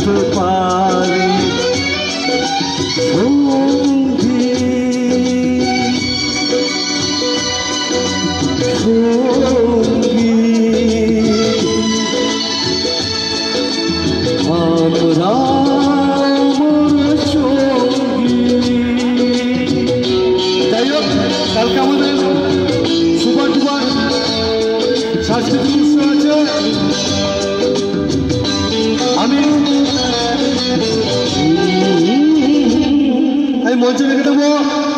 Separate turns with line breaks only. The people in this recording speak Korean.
출발이. 좋은 길 좋은 길 아무나 모를 좋은 길 자요 달까만은 두번두번. 자식이 있어야 按摩这边的灯光